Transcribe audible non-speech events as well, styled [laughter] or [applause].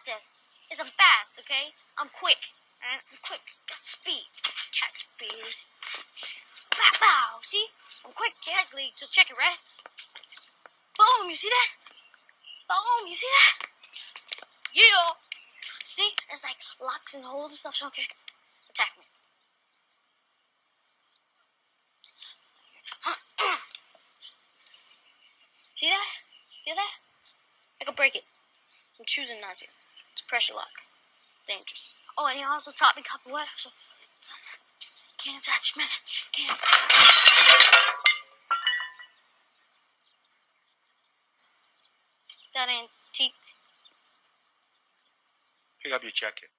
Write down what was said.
said is I'm fast, okay? I'm quick. Alright? I'm quick. Got speed. Cat speed. Bow, bow. See? I'm quick, ugly. So check it, right? Boom, you see that? Boom, you see that? Yeah. See? It's like locks and holds and stuff. So, okay. Attack me. [clears throat] See that? Feel that? I could break it. I'm choosing not to. It's pressure lock. Dangerous. Oh, and he also taught me capoeira, so can't touch me. Can't. That antique. Pick up your jacket.